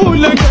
Oh, like